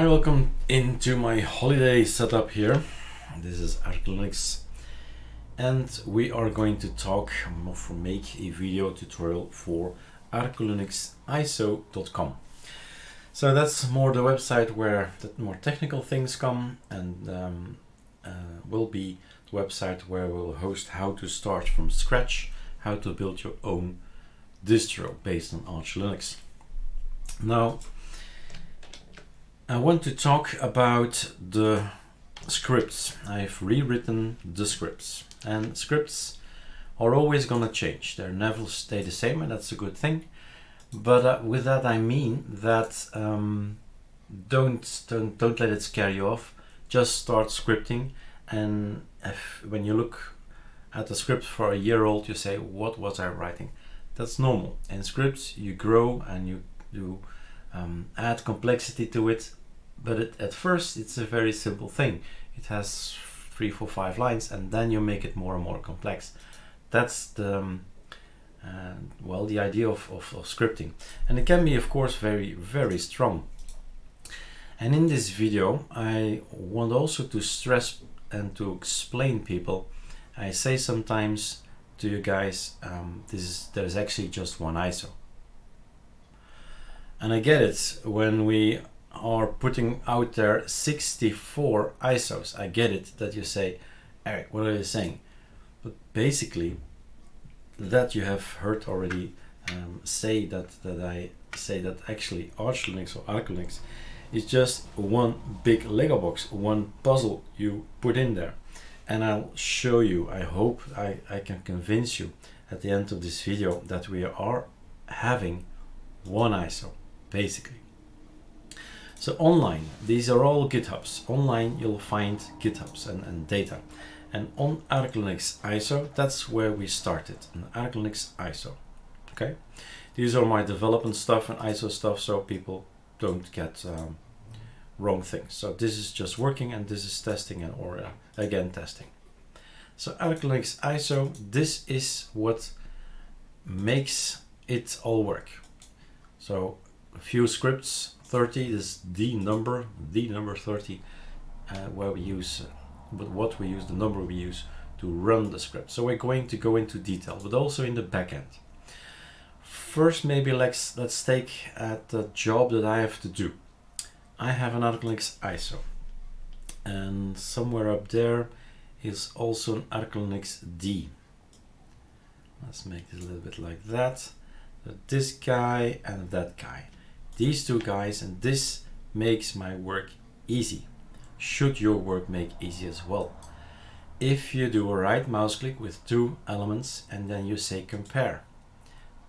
Hi, welcome into my holiday setup here. This is ArcoLinux and we are going to talk for make a video tutorial for arcolinuxiso.com. So that's more the website where the more technical things come and um, uh, will be the website where we'll host how to start from scratch, how to build your own distro based on Arch Linux. Now, I want to talk about the scripts. I've rewritten the scripts and scripts are always gonna change. They're never stay the same and that's a good thing. But uh, with that I mean that um, don't, don't, don't let it scare you off. Just start scripting and if, when you look at the script for a year old you say what was I writing? That's normal. In scripts you grow and you, you um, add complexity to it but it, at first it's a very simple thing. It has three, four, five lines, and then you make it more and more complex. That's the um, uh, well the idea of, of, of scripting, and it can be of course very very strong. And in this video, I want also to stress and to explain people. I say sometimes to you guys, um, this is there's actually just one ISO. And I get it when we are putting out there 64 ISOs. I get it that you say, Erik, what are you saying? But basically, that you have heard already um, say that, that I say that actually Arch Linux or ArcoLinux is just one big Lego box, one puzzle you put in there. And I'll show you, I hope I, I can convince you at the end of this video that we are having one ISO, basically. So online, these are all GitHubs. Online, you'll find GitHubs and, and data. And on ArcoLinux ISO, that's where we started, on ArcoLinux ISO. Okay, these are my development stuff and ISO stuff, so people don't get um, wrong things. So this is just working, and this is testing, and or uh, again testing. So ArcoLinux ISO, this is what makes it all work. So a few scripts 30 is the number, the number 30, uh, where we use, uh, but what we use, the number we use to run the script. So we're going to go into detail, but also in the backend. First, maybe let's let's take at the job that I have to do. I have an ArcoLinux ISO, and somewhere up there is also an ArcoLinux D. Let's make it a little bit like that. this guy and that guy these two guys and this makes my work easy. Should your work make easy as well? If you do a right mouse click with two elements and then you say compare.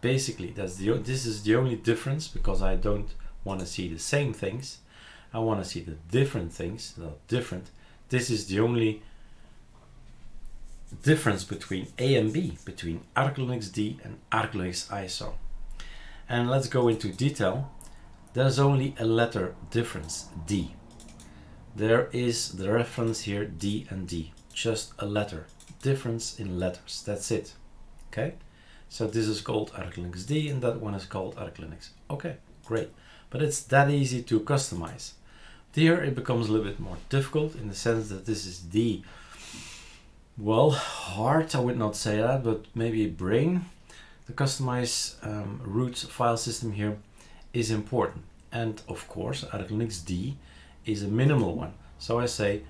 Basically, that's the this is the only difference because I don't want to see the same things. I want to see the different things that are different. This is the only difference between A and B, between ArcoLinux D and ArcoLinux ISO. And let's go into detail there's only a letter difference, D. There is the reference here, D and D, just a letter, difference in letters, that's it. Okay, so this is called ArcoLinux D and that one is called ArcoLinux. Okay, great, but it's that easy to customize. Here it becomes a little bit more difficult in the sense that this is D. Well, hard, I would not say that, but maybe brain. The customize um, root file system here is important. And of course, Linux D is a minimal one. So I say,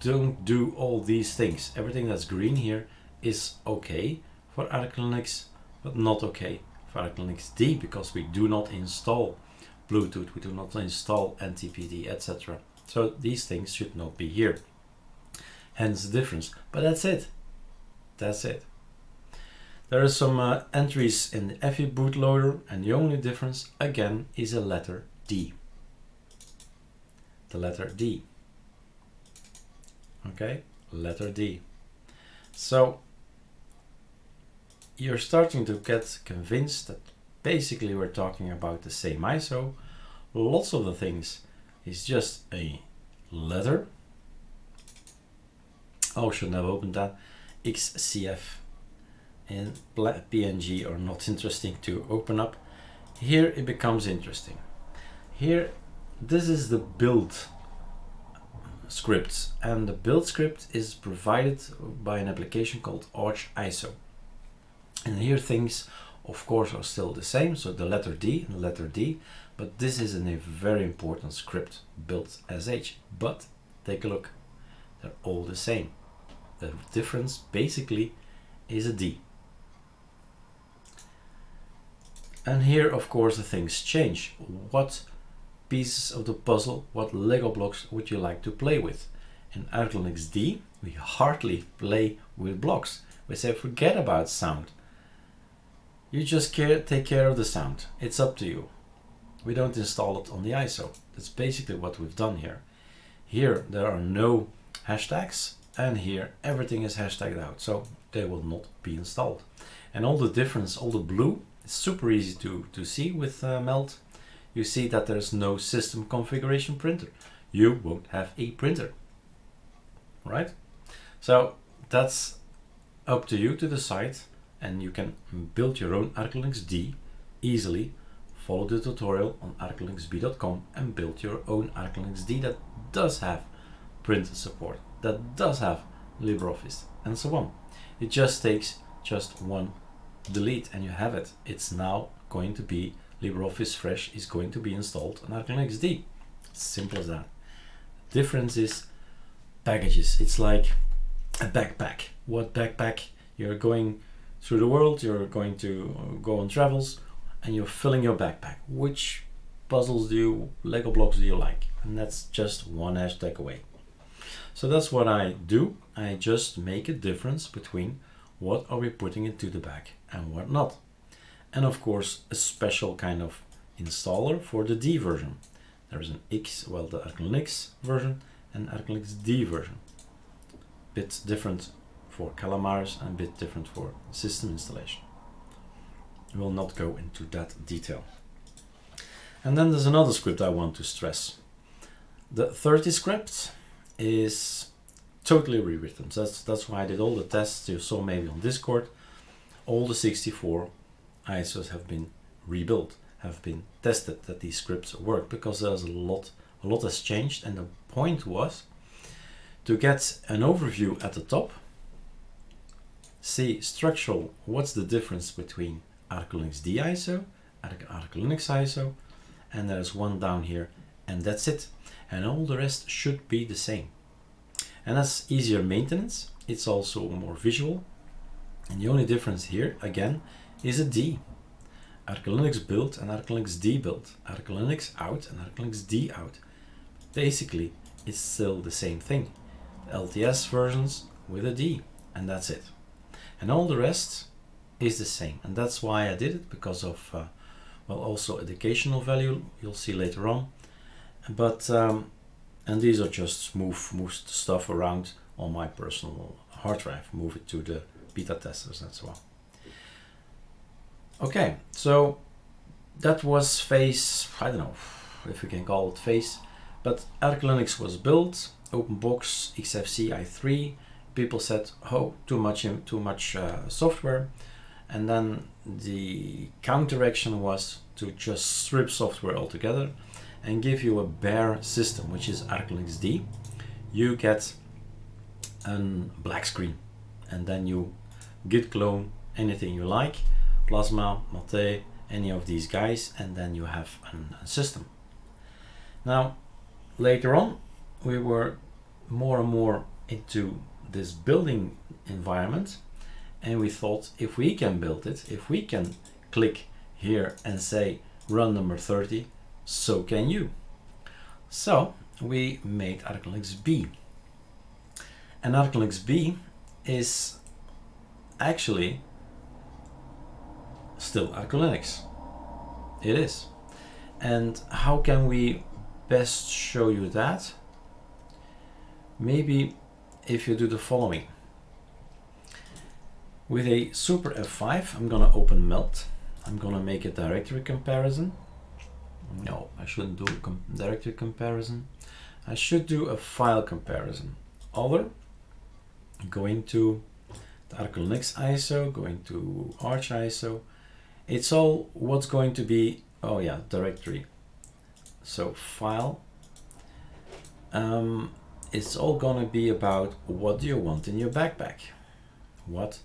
don't do all these things. Everything that's green here is okay for Linux, but not okay for Linux D because we do not install Bluetooth, we do not install NTPD, etc. So these things should not be here. Hence the difference. But that's it. That's it. There are some uh, entries in the FE bootloader and the only difference again is a letter D. The letter D. Okay, letter D. So you're starting to get convinced that basically we're talking about the same ISO. Lots of the things is just a letter. Oh, should have opened that. XCF and PNG are not interesting to open up. Here it becomes interesting. Here this is the build script and the build script is provided by an application called Arch ISO. And here things of course are still the same, so the letter D and the letter D, but this is a very important script built as H. But take a look, they're all the same. The difference basically is a D. And here of course the things change. What pieces of the puzzle, what Lego blocks would you like to play with? In ArcoLinux D, we hardly play with blocks. We say forget about sound. You just care, take care of the sound. It's up to you. We don't install it on the ISO. That's basically what we've done here. Here there are no hashtags and here everything is hashtagged out so they will not be installed. And all the difference, all the blue, is super easy to, to see with uh, you see that there's no system configuration printer. You won't have a printer, right? So that's up to you to decide and you can build your own ArcoLinux D easily. Follow the tutorial on arcolinuxb.com and build your own ArcoLinux D that does have printer support, that does have LibreOffice and so on. It just takes just one delete and you have it. It's now going to be LibreOffice Fresh is going to be installed on ArcoLinux D. Simple as that. Difference is packages. It's like a backpack. What backpack? You're going through the world, you're going to go on travels, and you're filling your backpack. Which puzzles do you, Lego blocks do you like? And that's just one hashtag away. So that's what I do. I just make a difference between what are we putting into the bag and what not and of course a special kind of installer for the D version. There is an X, well the ArcoLinux version and ArcoLinux D version. Bit different for Calamares and a bit different for system installation. We will not go into that detail. And then there's another script I want to stress. The 30 script is totally rewritten. So that's, that's why I did all the tests you saw maybe on Discord. All the 64 ISOs have been rebuilt, have been tested that these scripts work because there's a lot, a lot has changed. And the point was to get an overview at the top, see structural, what's the difference between ArcoLinux D ISO, ArcoLinux ISO, and there's one down here, and that's it. And all the rest should be the same. And that's easier maintenance. It's also more visual. And the only difference here, again, is a D. ArcoLinux build and ArcoLinux D build. ArcoLinux out and ArcoLinux D out. Basically, it's still the same thing. LTS versions with a D, and that's it. And all the rest is the same. And that's why I did it, because of, uh, well, also educational value, you'll see later on. But, um, and these are just move, move stuff around on my personal hard drive, move it to the beta testers and so on. Okay, so that was phase, I don't know if we can call it phase, but ArcoLinux was built, OpenBox, XFCE i3, people said, oh, too much, too much uh, software, and then the counteraction was to just strip software altogether and give you a bare system, which is ArcoLinux D. You get a black screen, and then you git clone anything you like, Plasma, Mate, any of these guys, and then you have a system. Now, later on, we were more and more into this building environment, and we thought if we can build it, if we can click here and say run number 30, so can you. So we made ArcoLinux B. And ArcoLinux B is actually still ArcoLinux. It is. And how can we best show you that? Maybe if you do the following. With a Super F5, I'm gonna open Meld. I'm gonna make a directory comparison. No, I shouldn't do a com directory comparison. I should do a file comparison. Other, going to the ArcoLinux ISO, going to Arch ISO, it's all what's going to be, oh yeah, directory. so file. Um, it's all gonna be about what do you want in your backpack? What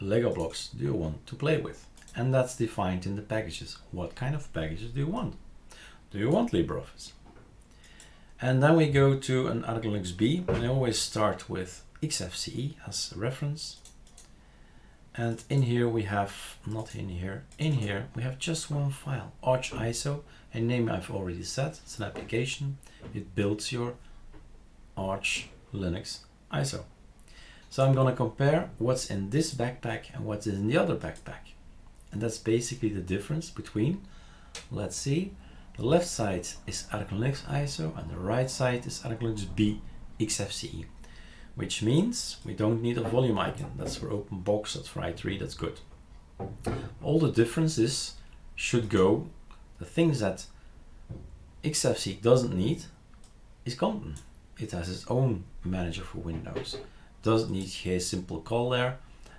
Lego blocks do you want to play with? And that's defined in the packages. What kind of packages do you want? Do you want LibreOffice? And then we go to an ArcoLinux B, and always start with XFCE as a reference. And in here we have, not in here, in here we have just one file, Arch ISO, a name I've already set it's an application. It builds your Arch Linux ISO. So I'm gonna compare what's in this backpack and what's in the other backpack. And that's basically the difference between, let's see, the left side is ArcoLinux ISO and the right side is ArcoLinux B XFCE, which means we don't need a volume icon. That's for open box, that's for i3, that's good. All the differences should go, the things that XFCE doesn't need is Compton. It has its own manager for Windows. Doesn't need here simple call there,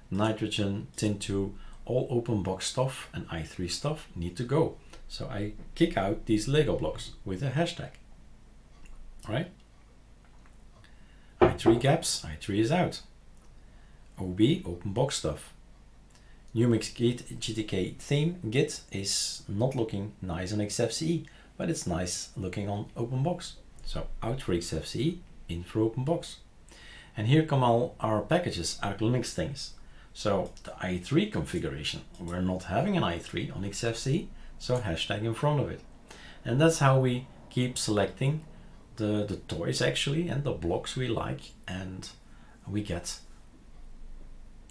nitrogen, tint2, all open box stuff and i3 stuff need to go. So I kick out these Lego blocks with a hashtag, right? I3 gaps, i3 is out. OB, open box stuff. Numix Git GTK theme Git is not looking nice on XFCE, but it's nice looking on OpenBox. So out for XFCE, in for OpenBox. And here come all our packages, ArcoLinux things. So the i3 configuration, we're not having an i3 on XFCE, so hashtag in front of it. And that's how we keep selecting the, the toys actually and the blocks we like and we get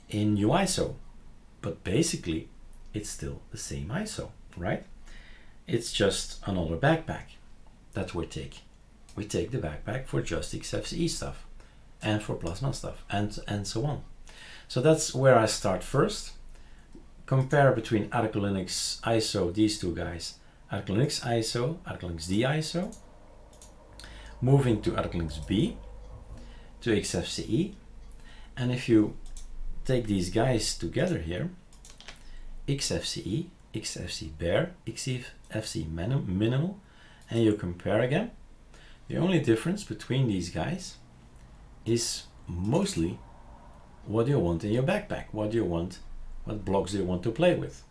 in new ISO. But basically it's still the same ISO, right? It's just another backpack that we take. We take the backpack for just XFCE stuff and for Plasma stuff and, and so on. So that's where I start first. Compare between ArcoLinux ISO, these two guys, ArcoLinux ISO, ArcoLinux D ISO, moving to Arch B, to XFCE, and if you take these guys together here, XFCE, XFC bare, XFCE minimal, and you compare again, the only difference between these guys is mostly what you want in your backpack? What you want? What blocks you want to play with?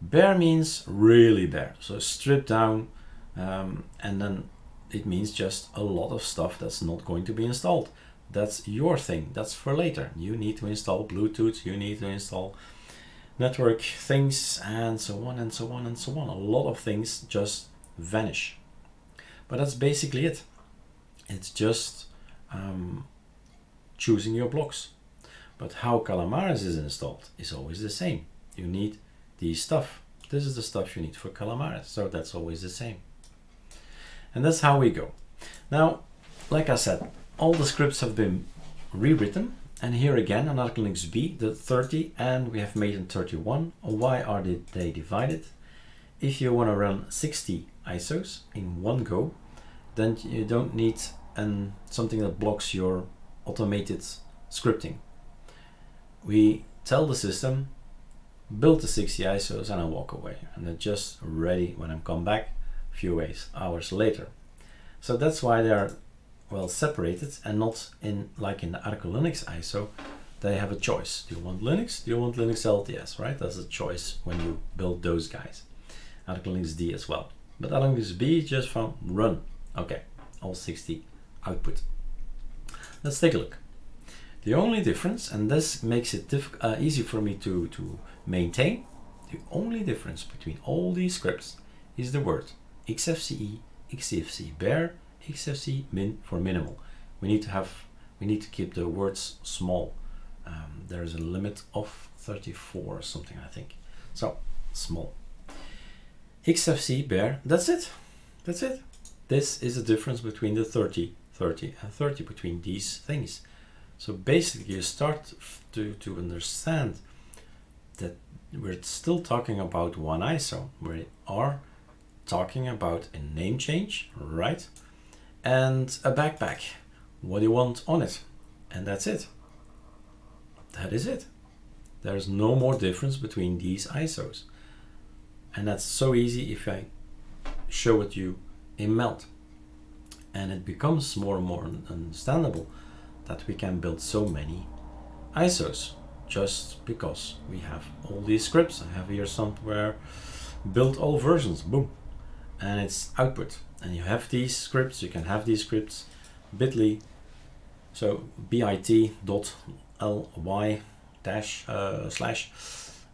Bare means really bare, so stripped down, um, and then it means just a lot of stuff that's not going to be installed. That's your thing, that's for later. You need to install Bluetooth, you need to install network things, and so on and so on and so on. A lot of things just vanish. But that's basically it. It's just um, choosing your blocks. But how Calamares is installed is always the same. You need these stuff. This is the stuff you need for Calamares, so that's always the same. And that's how we go. Now, like I said, all the scripts have been rewritten. And here again, on ArcoLinux B, the 30, and we have made in 31. Why are they, they divided? If you want to run 60 ISOs in one go, then you don't need an, something that blocks your automated scripting we tell the system, build the 60 ISOs and I walk away. And they're just ready when I come back few hours later. So that's why they are well separated and not in like in the ArcoLinux ISO, they have a choice. Do you want Linux? Do you want Linux LTS, right? That's a choice when you build those guys. ArcoLinux D as well. But ArcoLinux B just from run. Okay, all 60 output. Let's take a look. The only difference, and this makes it uh, easy for me to, to maintain, the only difference between all these scripts is the word xfce, xfce bare, xfce min for minimal. We need to have, we need to keep the words small. Um, there is a limit of 34 or something, I think. So small. xfce bare, that's it. That's it. This is the difference between the 30, 30 and 30 between these things. So basically you start to, to understand that we're still talking about one ISO. We are talking about a name change, right? And a backpack. What do you want on it? And that's it. That is it. There's no more difference between these ISOs. And that's so easy if I show it you in Meld. And it becomes more and more understandable that we can build so many ISOs just because we have all these scripts. I have here somewhere build all versions, boom, and it's output. And you have these scripts, you can have these scripts, bit.ly, so bit.ly dash uh, slash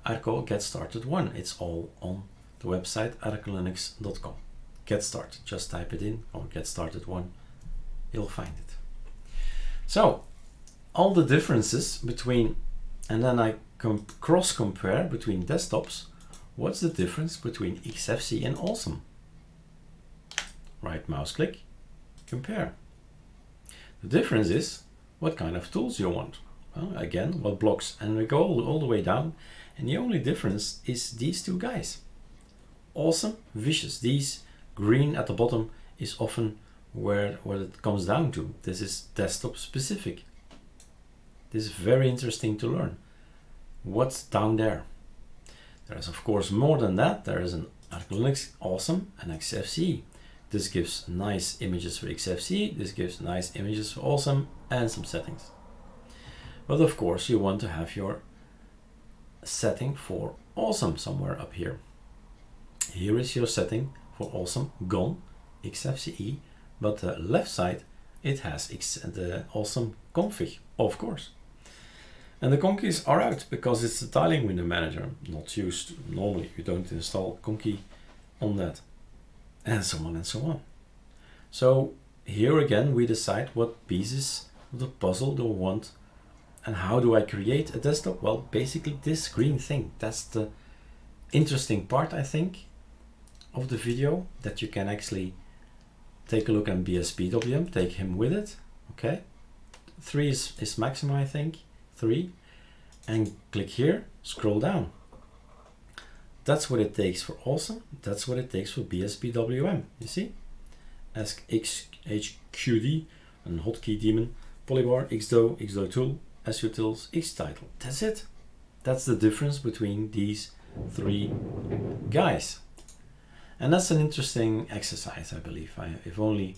Arco get started one. It's all on the website arcolinux.com. Get started, just type it in or get started one, you'll find it. So all the differences between, and then I com cross compare between desktops, what's the difference between XFCE and Awesome? Right mouse click, compare. The difference is what kind of tools you want. Well, again, what blocks, and we go all, all the way down, and the only difference is these two guys. Awesome, vicious. These green at the bottom is often where what it comes down to. This is desktop specific. This is very interesting to learn. What's down there? There is of course more than that. There is an ArcoLinux Awesome and XFCE. This gives nice images for XFCE. This gives nice images for Awesome and some settings. But of course you want to have your setting for Awesome somewhere up here. Here is your setting for Awesome gone, XFCE, but the left side it has the Awesome config, of course. And the conkys are out because it's the tiling window manager, not used. Normally you don't install conky on that. And so on and so on. So here again we decide what pieces of the puzzle do we want and how do I create a desktop? Well, basically this green thing. That's the interesting part, I think, of the video that you can actually take a look and at BSPWM, take him with it. Okay. Three is, is maximum, I think three and click here, scroll down. That's what it takes for awesome. That's what it takes for BSPWM. You see? Ask HQD and hotkey daemon, polybar, xdo, xdo tool, sutils, xtitle. That's it. That's the difference between these three guys. And that's an interesting exercise, I believe. I, if only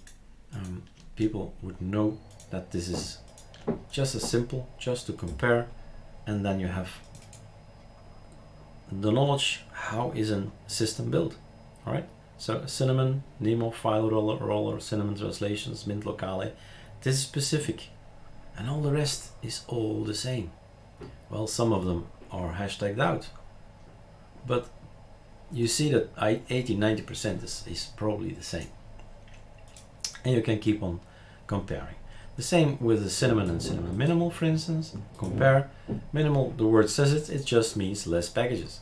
um, people would know that this is just as simple, just to compare, and then you have the knowledge how is a system built. All right. So Cinnamon, Nemo, File Roller, Roller, Cinnamon Translations, Mint Locale. This is specific, and all the rest is all the same. Well, some of them are hashtagged out, but you see that 80-90% is, is probably the same. And you can keep on comparing. The same with the cinnamon and cinnamon minimal, for instance. Compare. Minimal, the word says it, it just means less packages.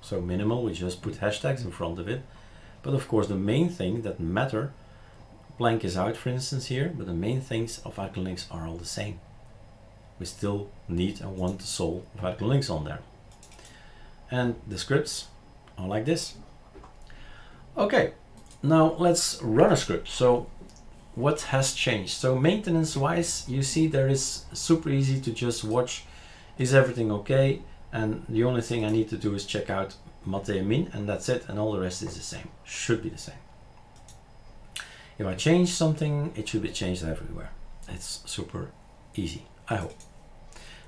So minimal, we just put hashtags in front of it. But of course, the main thing that matter, blank is out, for instance, here, but the main things of Arco Linux are all the same. We still need and want the soul of Arco Linux on there. And the scripts are like this. Okay, now let's run a script. So what has changed. So maintenance wise, you see there is super easy to just watch, is everything okay? And the only thing I need to do is check out Mate min and that's it. And all the rest is the same, should be the same. If I change something, it should be changed everywhere. It's super easy, I hope.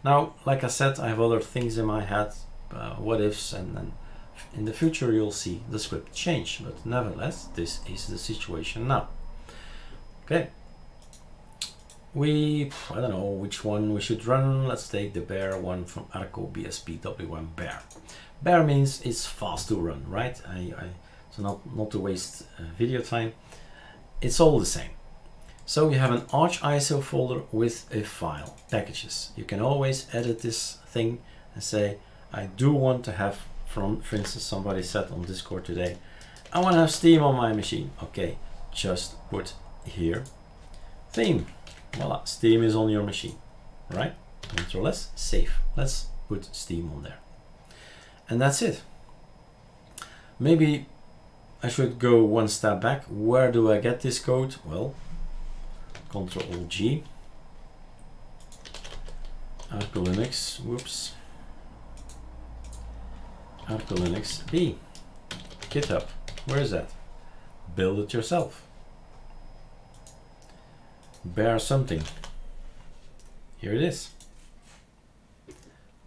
Now, like I said, I have other things in my head, uh, what ifs, and then in the future you'll see the script change. But nevertheless, this is the situation now. Okay. We, I don't know which one we should run. Let's take the bare one from Arco BSPWM bare. Bare means it's fast to run, right? I, I, so not, not to waste uh, video time. It's all the same. So you have an Arch ISO folder with a file, packages. You can always edit this thing and say, I do want to have from, for instance, somebody said on Discord today, I want to have Steam on my machine. Okay, just put here. Theme. Voila steam is on your machine right? Control s save let's put steam on there. And that's it. Maybe I should go one step back. Where do I get this code? Well control G. Arco Linux whoops. Arco Linux B. GitHub. Where is that? Build it yourself bare something. Here it is.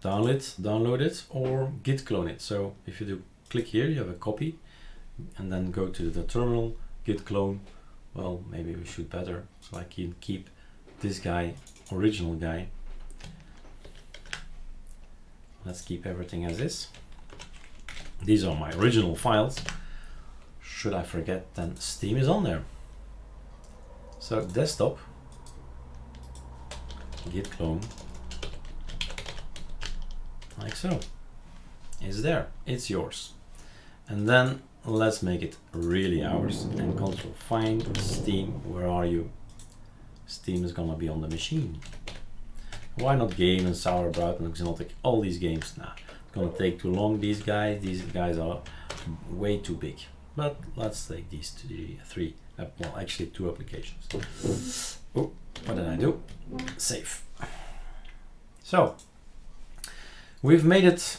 Download it, download it, or git clone it. So if you do click here, you have a copy, and then go to the terminal, git clone. Well, maybe we should better, so I can keep this guy, original guy. Let's keep everything as is. These are my original files. Should I forget, then Steam is on there. So desktop, git clone, like so, it's there, it's yours. And then let's make it really ours and control find Steam, where are you? Steam is gonna be on the machine. Why not Game and Sauerbraten and Xonotic, all these games? Nah, it's gonna take too long, these guys, these guys are way too big. But let's take these three, three uh, well actually two applications. Oh, what did I do? Save. So, we've made it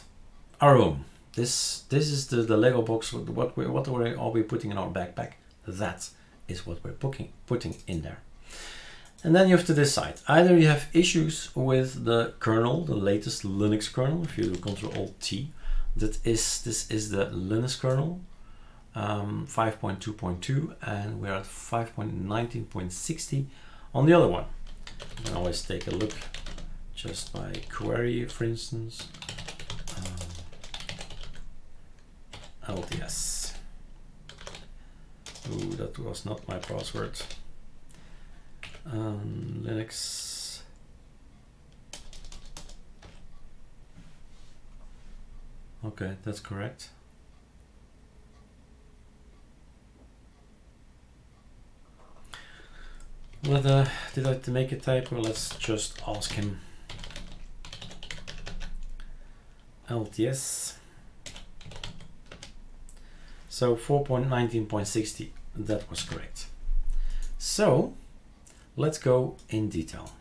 our own. This this is the, the Lego box. What we what are we putting in our backpack? That is what we're putting putting in there. And then you have to decide. Either you have issues with the kernel, the latest Linux kernel. If you do Control Alt T, that is this is the Linux kernel, um, 5.2.2, and we're at 5.19.60 on the other one. You can always take a look just by query, for instance. Um, LTS. Ooh, that was not my password. Um, Linux. Okay, that's correct. Whether did I make a typo? Let's just ask him. LTS. So 4.19.60, that was correct. So let's go in detail.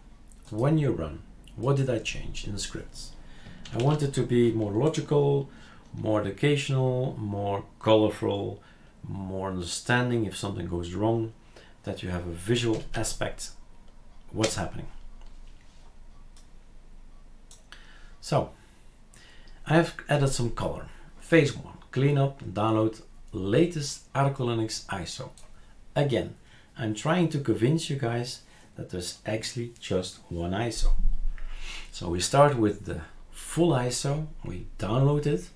When you run, what did I change in the scripts? I want it to be more logical, more educational, more colorful, more understanding if something goes wrong that you have a visual aspect what's happening. So I have added some color. Phase 1, clean up and download latest Arco Linux ISO. Again, I'm trying to convince you guys that there's actually just one ISO. So we start with the full ISO, we download it,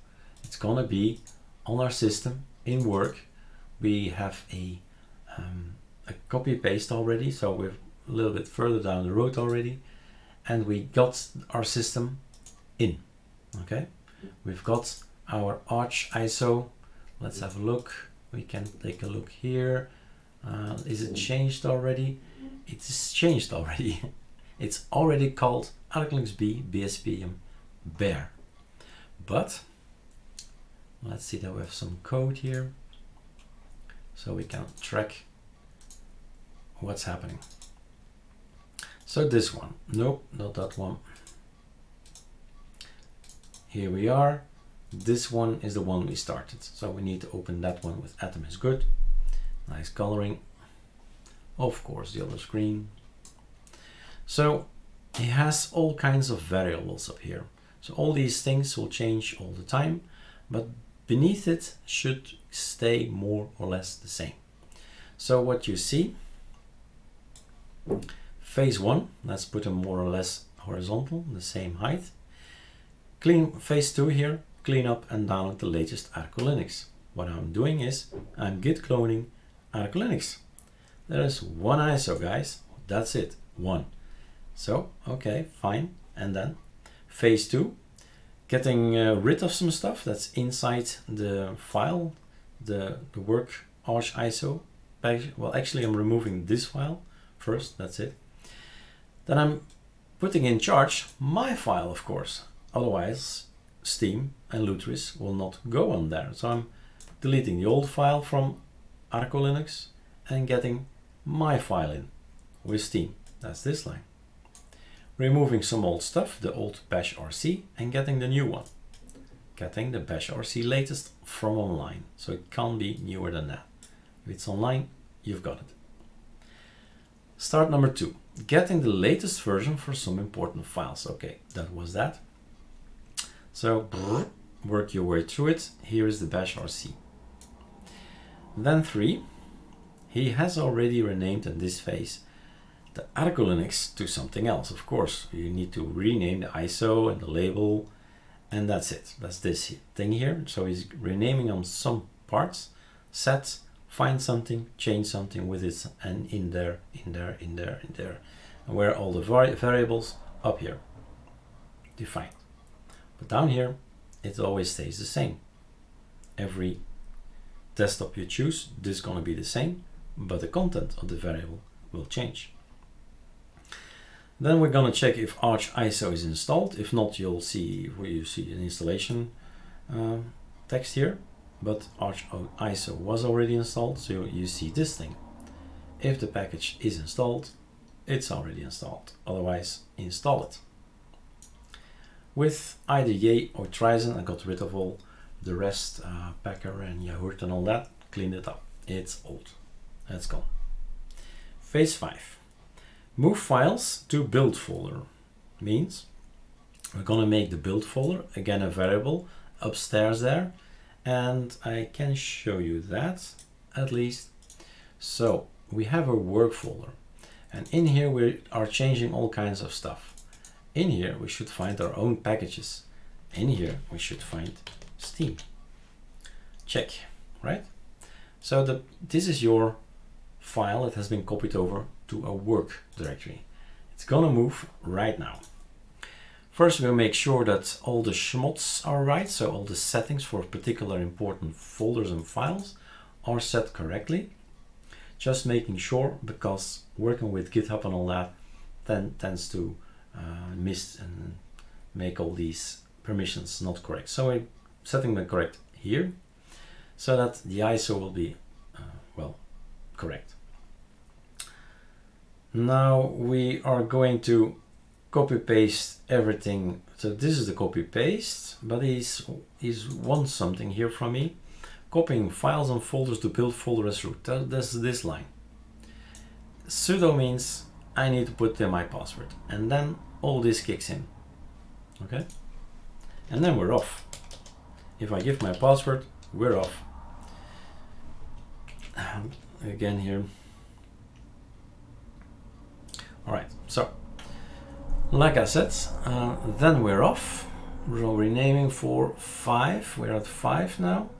it's gonna be on our system in work. We have a um, a copy paste already, so we're a little bit further down the road already, and we got our system in. Okay, we've got our Arch ISO. Let's have a look. We can take a look here. Uh, is it changed already? It is changed already. it's already called ArcoLinux B BSPM Bare. But let's see that we have some code here so we can track what's happening. So this one, nope, not that one. Here we are. This one is the one we started. So we need to open that one with Atom is good. Nice coloring. Of course, the other screen. So it has all kinds of variables up here. So all these things will change all the time, but beneath it should stay more or less the same. So what you see Phase one, let's put them more or less horizontal, the same height. Clean phase two here, clean up and download the latest Arco Linux. What I'm doing is I'm git cloning Arco Linux. There is one ISO guys, that's it, one. So, okay, fine. And then phase two, getting uh, rid of some stuff that's inside the file, the, the work arch ISO. Well, actually I'm removing this file first, that's it. Then I'm putting in charge my file, of course. Otherwise, Steam and Lutris will not go on there. So I'm deleting the old file from Arco Linux and getting my file in with Steam. That's this line. Removing some old stuff, the old bash RC, and getting the new one. Getting the bash RC latest from online. So it can't be newer than that. If it's online, you've got it. Start number two, getting the latest version for some important files. Okay, that was that. So work your way through it. Here is the bash RC. Then three, he has already renamed in this phase the ArcoLinux to something else. Of course, you need to rename the ISO and the label and that's it. That's this thing here. So he's renaming on some parts, set, find something, change something with it and in there, in there, in there, in there. And where all the vari variables up here, defined. But down here, it always stays the same. Every desktop you choose, this is going to be the same, but the content of the variable will change. Then we're going to check if Arch ISO is installed. If not, you'll see you see an installation uh, text here, but Arch ISO was already installed, so you see this thing. If the package is installed, it's already installed. Otherwise, install it. With either Yay or Trizen, I got rid of all the rest, uh, Packer and Yaourt and all that, cleaned it up. It's old. That's gone. Phase 5. Move files to build folder. Means we're going to make the build folder, again a variable, upstairs there. And I can show you that at least. So we have a work folder. And in here we are changing all kinds of stuff. In here, we should find our own packages. In here, we should find Steam. Check, right? So the, this is your file that has been copied over to a work directory. It's gonna move right now. First, gonna make sure that all the chmods are right, so all the settings for particular important folders and files are set correctly. Just making sure, because working with GitHub and all that then tends to uh, miss and make all these permissions not correct. So we're setting them correct here so that the ISO will be, uh, well, correct. Now we are going to copy paste everything. So this is the copy paste, but he's, he's wants something here from me. Copying files and folders to build folder as root. That, that's this line. sudo means I need to put in my password and then all this kicks in okay and then we're off if I give my password we're off again here all right so like I said uh, then we're off we're renaming for five we're at five now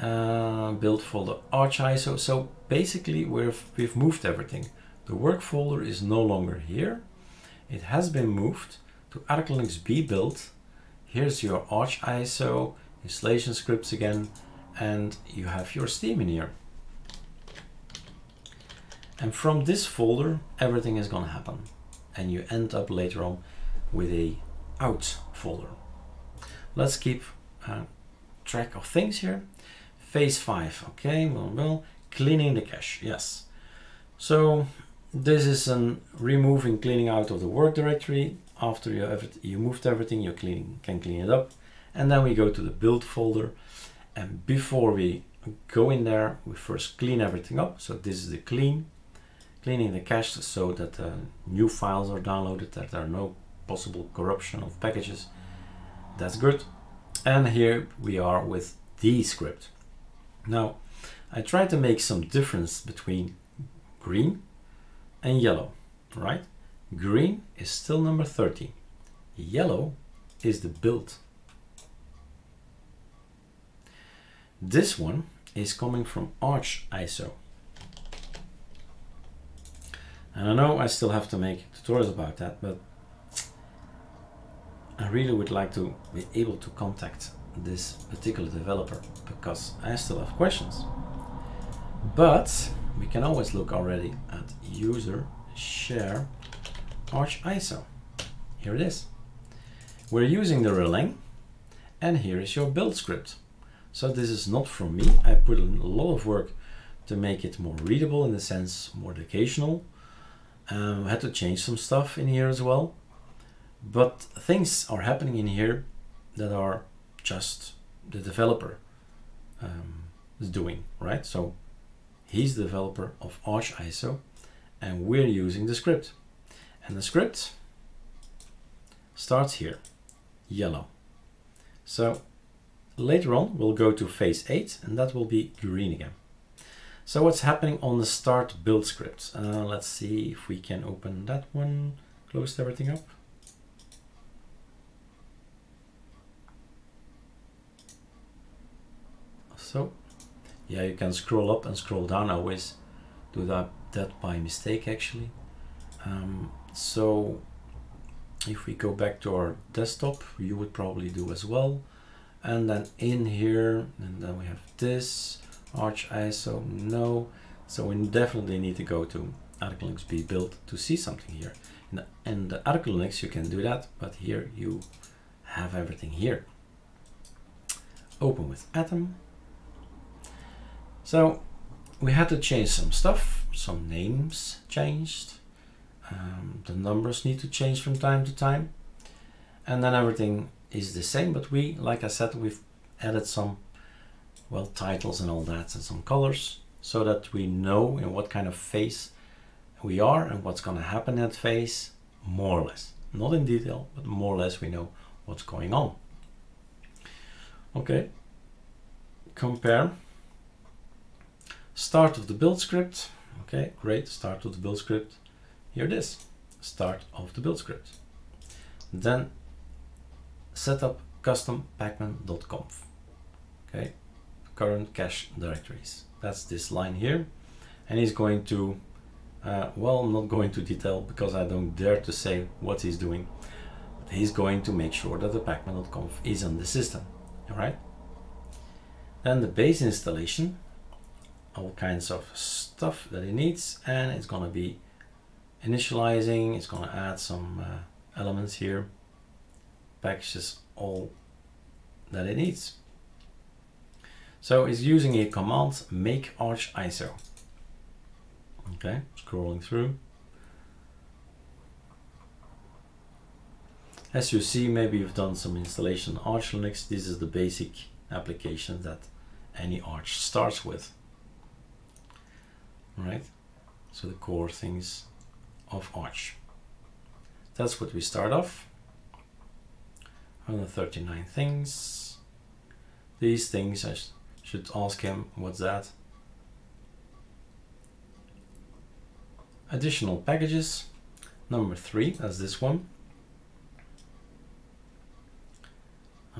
uh, build folder arch ISO so basically we've we've moved everything the work folder is no longer here. It has been moved to ArcoLinux B build. Here's your Arch ISO, installation scripts again, and you have your Steam in here. And from this folder, everything is going to happen. And you end up later on with a out folder. Let's keep uh, track of things here. Phase 5, okay, well, well, cleaning the cache, yes. So this is an removing, cleaning out of the work directory. After you have it, you moved everything, you clean, can clean it up. And then we go to the build folder. And before we go in there, we first clean everything up. So this is the clean, cleaning the cache so that uh, new files are downloaded, that there are no possible corruption of packages. That's good. And here we are with the script. Now, I tried to make some difference between green and yellow, right? Green is still number 30. Yellow is the build. This one is coming from Arch ISO. And I know I still have to make tutorials about that, but I really would like to be able to contact this particular developer because I still have questions. But we can always look already at user share arch ISO. Here it is. We're using the Releng and here is your build script. So this is not from me. I put in a lot of work to make it more readable in the sense more educational. Um, I had to change some stuff in here as well. But things are happening in here that are just the developer um, is doing, right? So he's the developer of Arch ISO and we're using the script. And the script starts here, yellow. So later on we'll go to phase 8 and that will be green again. So what's happening on the start build script? Uh, let's see if we can open that one, close everything up. So yeah, you can scroll up and scroll down. I always do that, that by mistake actually. Um, so if we go back to our desktop, you would probably do as well. And then in here, and then we have this, Arch ISO, no. So we definitely need to go to ArcoLinux be built to see something here. In the, ArcoLinux you can do that, but here you have everything here. Open with Atom. So we had to change some stuff, some names changed. Um, the numbers need to change from time to time. And then everything is the same, but we, like I said, we've added some, well, titles and all that and some colors so that we know in what kind of phase we are and what's going to happen in that phase, more or less. Not in detail, but more or less we know what's going on. Okay, compare. Start of the build script. Okay, great, start of the build script. Here it is, start of the build script. Then set up custom pacman.conf. Okay, current cache directories. That's this line here. And he's going to, uh, well, I'm not going to detail because I don't dare to say what he's doing. But he's going to make sure that the pacman.conf is on the system. All right. Then the base installation, all kinds of stuff that he needs, and it's going to be initializing. It's going to add some uh, elements here packages all that it needs. So it's using a command make arch ISO. Okay, scrolling through. As you see, maybe you've done some installation Arch Linux. This is the basic application that any Arch starts with. Right? So the core things of Arch. That's what we start off. 139 things. These things, sh should ask him, what's that? Additional packages. Number three, that's this one.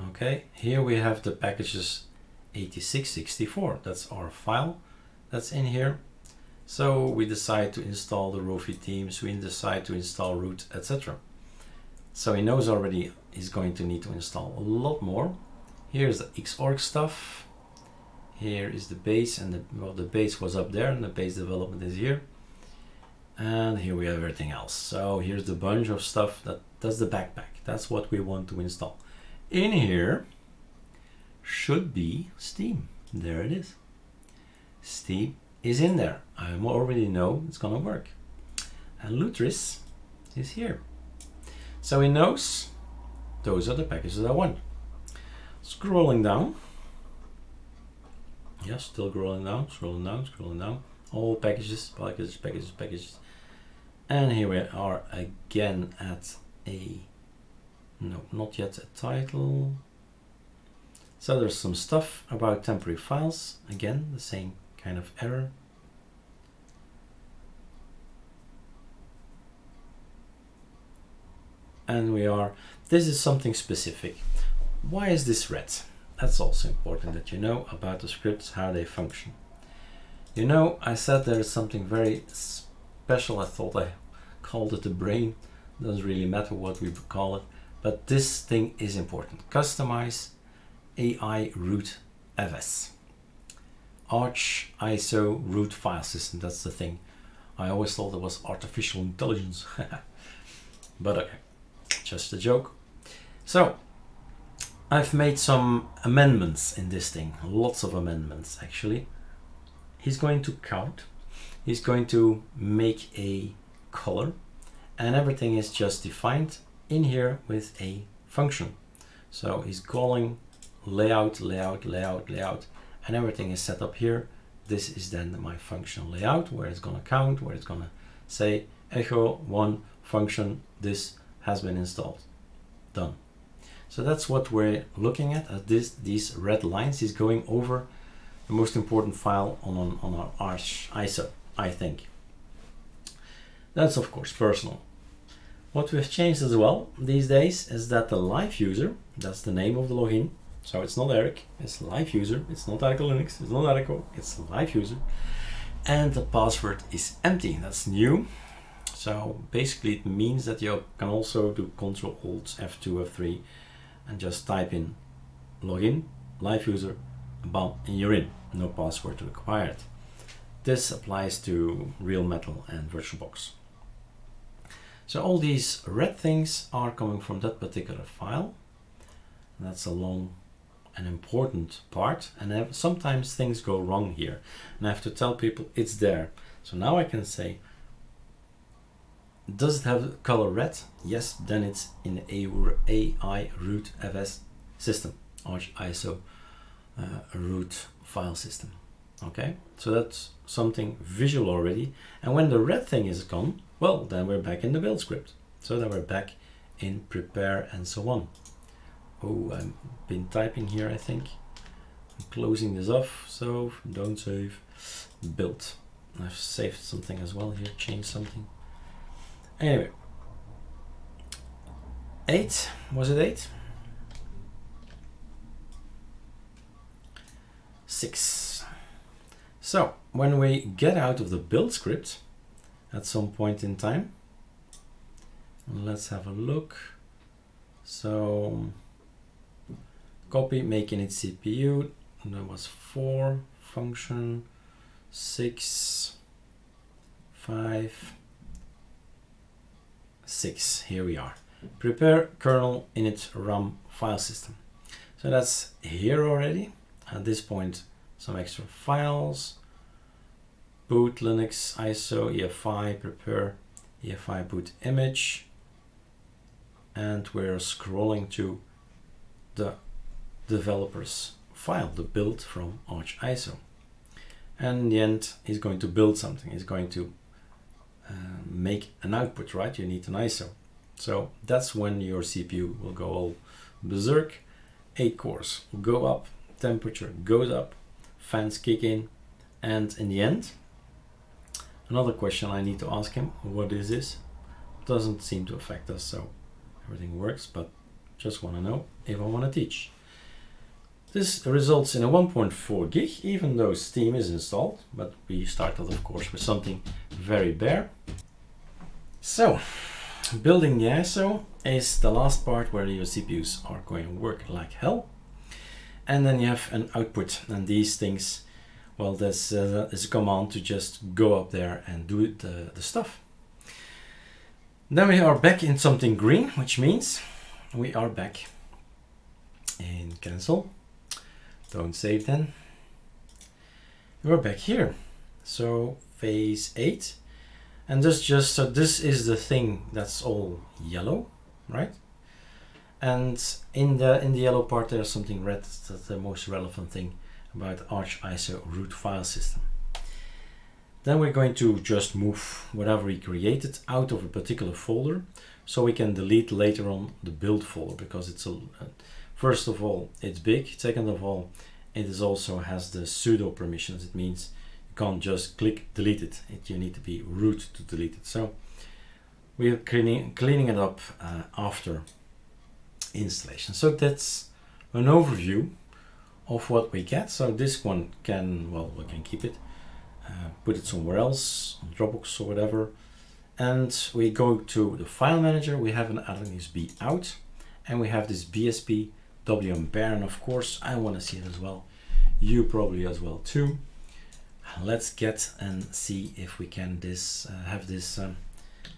Okay, here we have the packages 8664. That's our file that's in here. So we decide to install the Rofi themes, we decide to install root, etc. So he knows already he's going to need to install a lot more. Here's the Xorg stuff. Here is the base and the, well, the base was up there and the base development is here. And here we have everything else. So here's the bunch of stuff that that's the backpack. That's what we want to install. In here should be Steam. There it is. Steam is in there. I already know it's gonna work. And Lutris is here. So he knows those are the packages I want. Scrolling down. Yes, still scrolling down, scrolling down, scrolling down. All packages, packages, packages, packages. And here we are again at a, no, not yet a title. So there's some stuff about temporary files. Again, the same kind of error. and we are, this is something specific. Why is this red? That's also important that you know about the scripts, how they function. You know, I said there is something very special. I thought I called it the brain. Doesn't really matter what we call it, but this thing is important. Customize AI root FS. Arch ISO root file system, that's the thing. I always thought it was artificial intelligence. but okay just a joke. So, I've made some amendments in this thing, lots of amendments actually. He's going to count, he's going to make a color, and everything is just defined in here with a function. So he's calling layout, layout, layout, layout, and everything is set up here. This is then my function layout, where it's gonna count, where it's gonna say echo one function, this has been installed. Done. So that's what we're looking at, this, these red lines is going over the most important file on, on, on our Arch ISO, I think. That's of course personal. What we've changed as well these days is that the live user, that's the name of the login, so it's not Erik, it's live user, it's not Arco Linux, it's not Arco, it's live user. And the password is empty, that's new. So basically it means that you can also do Control Alt F2, F3 and just type in login, live user, bam, and you're in. No password required. This applies to Real Metal and VirtualBox. So all these red things are coming from that particular file. That's a long and important part and sometimes things go wrong here and I have to tell people it's there. So now I can say does it have color red? Yes, then it's in AI root FS system, Arch ISO uh, root file system. Okay, so that's something visual already. And when the red thing is gone, well, then we're back in the build script. So then we're back in prepare and so on. Oh, I've been typing here, I think. I'm closing this off, so don't save, build. I've saved something as well here, change something. Anyway, eight, was it eight? Six. So when we get out of the build script at some point in time, let's have a look. So copy, making it CPU, and that was four, function, six, five, six. Here we are. Prepare kernel init RAM file system. So that's here already. At this point, some extra files. Boot Linux ISO EFI prepare EFI boot image. And we're scrolling to the developer's file, the build from Arch ISO. And in the end, he's going to build something. He's going to uh, make an output, right? You need an ISO. So that's when your CPU will go all berserk. Eight cores go up, temperature goes up, fans kick in, and in the end, another question I need to ask him, what is this? Doesn't seem to affect us, so everything works, but just want to know if I want to teach. This results in a 1.4 gig, even though Steam is installed, but we started of course with something very bare. So, building the ISO is the last part where your CPUs are going to work like hell. And then you have an output and these things, well, this uh, is a command to just go up there and do the, the stuff. Then we are back in something green, which means we are back in cancel don't save then. We're back here. So phase 8. And this just, so this is the thing that's all yellow, right? And in the in the yellow part there's something red, that's the most relevant thing about Arch ISO root file system. Then we're going to just move whatever we created out of a particular folder so we can delete later on the build folder because it's a, First of all, it's big. Second of all, it is also has the sudo permissions. It means you can't just click delete it. it you need to be root to delete it. So we are cleaning, cleaning it up uh, after installation. So that's an overview of what we get. So this one can, well, we can keep it, uh, put it somewhere else, on Dropbox or whatever. And we go to the file manager. We have an Adlin USB out and we have this BSP WM Baron, of course, I want to see it as well. You probably as well too. Let's get and see if we can this uh, have this um,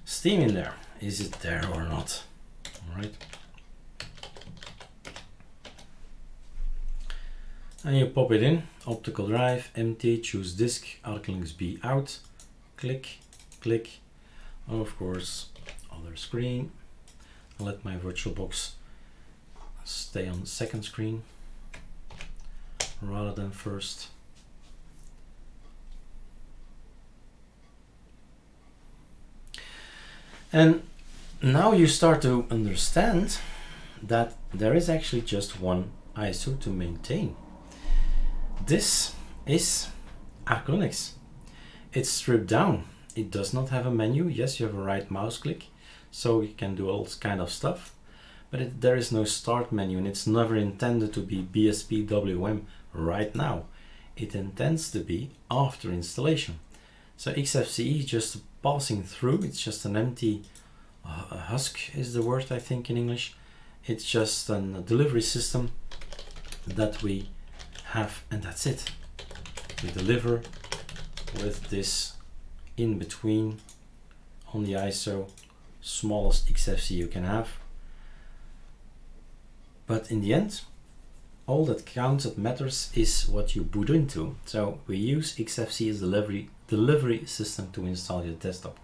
Steam in there. Is it there or not? All right. And you pop it in, optical drive, empty, choose disk, Linux B out, click, click, and of course, other screen. Let my VirtualBox stay on second screen rather than first. And now you start to understand that there is actually just one ISO to maintain. This is Linux. It's stripped down. It does not have a menu. Yes, you have a right mouse click, so you can do all kind of stuff. But it, there is no start menu and it's never intended to be BSP WM right now. It intends to be after installation. So XFCE is just passing through. It's just an empty uh, husk is the word I think in English. It's just a delivery system that we have and that's it. We deliver with this in between on the ISO smallest XFCE you can have. But in the end, all that counts that matters is what you boot into. So we use XFCE as delivery delivery system to install your desktop.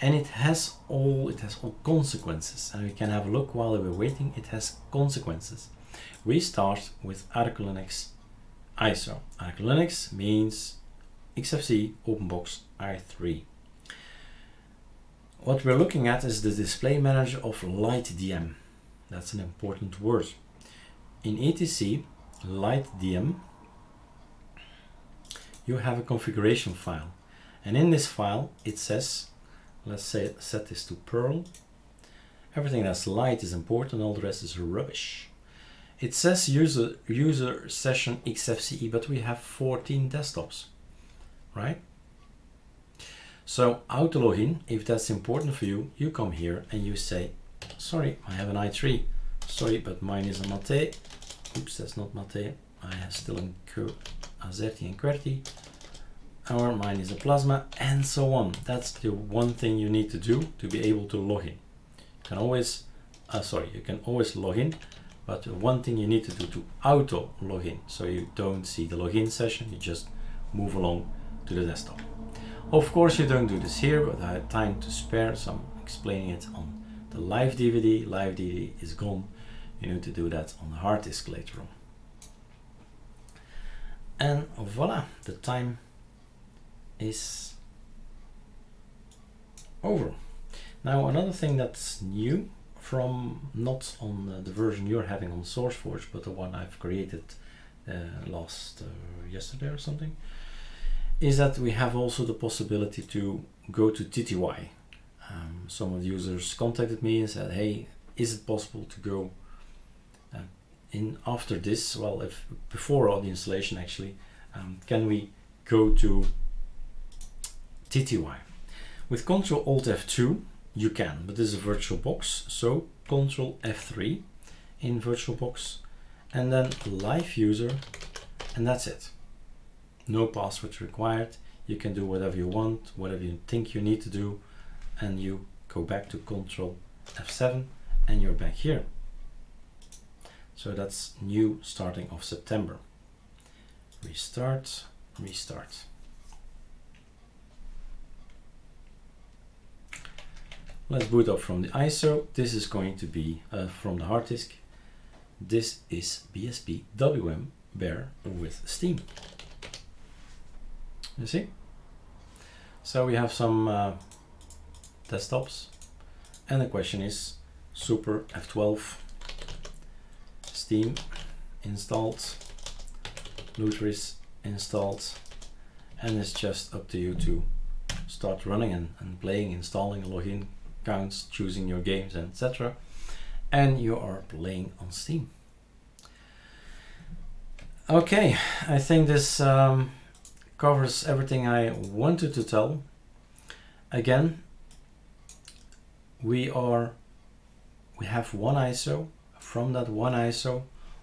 And it has all it has all consequences. And we can have a look while we're waiting. It has consequences. We start with ArcoLinux ISO. ArcoLinux means XFCE OpenBox i3. What we're looking at is the display manager of LightDM. That's an important word. In etc LightDM you have a configuration file. And in this file it says let's say set this to Perl. Everything that's light is important all the rest is rubbish. It says user user session xfce but we have 14 desktops right? So auto login if that's important for you you come here and you say sorry I have an i3 sorry but mine is a Mate oops that's not Mate I have still in Azerty and QWERTY. Or mine is a plasma and so on. That's the one thing you need to do to be able to log in. You can always uh, sorry you can always log in but one thing you need to do to auto log in so you don't see the login session you just move along to the desktop. Of course you don't do this here but I had time to spare so I'm explaining it on the live DVD live DVD is gone you need to do that on the hard disk later on and voila the time is over. Now another thing that's new from not on uh, the version you're having on SourceForge, but the one I've created uh, last uh, yesterday or something, is that we have also the possibility to go to TTY. Um, some of the users contacted me and said, "Hey, is it possible to go uh, in after this? Well, if before all the installation actually, um, can we go to TTY. With Control Alt F2 you can, but this is a VirtualBox, so Control F3 in VirtualBox and then live user and that's it. No password required. You can do whatever you want, whatever you think you need to do and you go back to control F7 and you're back here. So that's new starting of September. Restart, restart. Let's boot up from the ISO. This is going to be uh, from the hard disk. This is BSP WM Bare with Steam. You see? So we have some uh, desktops and the question is Super F12 Steam installed Lutris installed and it's just up to you to start running and, and playing installing login accounts, choosing your games, etc. And you are playing on Steam. Okay, I think this um, covers everything I wanted to tell. Again, we are we have one ISO. From that one ISO,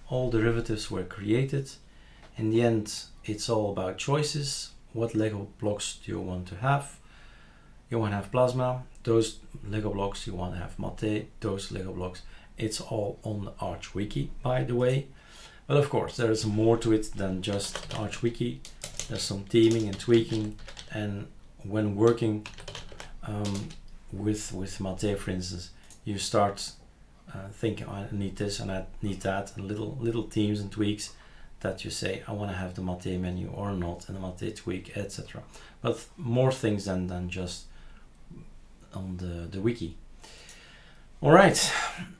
all derivatives were created. In the end, it's all about choices. What Lego blocks do you want to have? You want to have plasma, those Lego blocks you want to have Mate, those Lego blocks. It's all on the Arch Wiki, by the way. But of course, there is more to it than just Arch Wiki. There's some theming and tweaking, and when working um, with with Mate, for instance, you start uh, thinking, oh, I need this and I need that, and little little themes and tweaks that you say, I want to have the Mate menu or not, and the Mate tweak, etc. But more things than than just on the, the wiki. All right,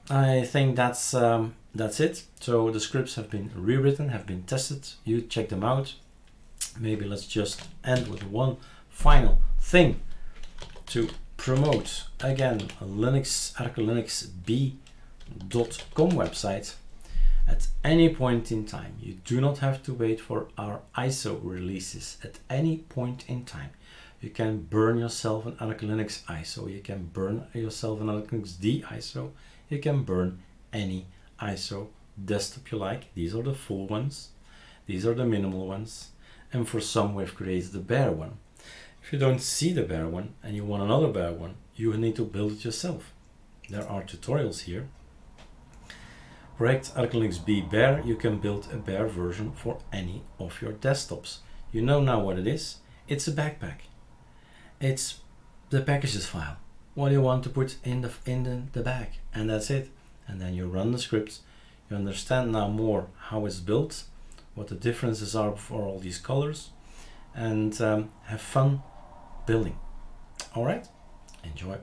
I think that's um, that's it. So the scripts have been rewritten, have been tested. You check them out. Maybe let's just end with one final thing to promote again Linux Arco Linux B.com website at any point in time. You do not have to wait for our ISO releases at any point in time. You can burn yourself an ArcoLinux ISO, you can burn yourself an ArcoLinux D ISO, you can burn any ISO desktop you like. These are the full ones, these are the minimal ones, and for some we've created the bare one. If you don't see the bare one and you want another bare one, you need to build it yourself. There are tutorials here ArcoLinux B bare, you can build a bare version for any of your desktops. You know now what it is. It's a backpack. It's the packages file. What do you want to put in the in the, the bag? And that's it. And then you run the scripts. You understand now more how it's built, what the differences are for all these colors, and um, have fun building. All right, enjoy.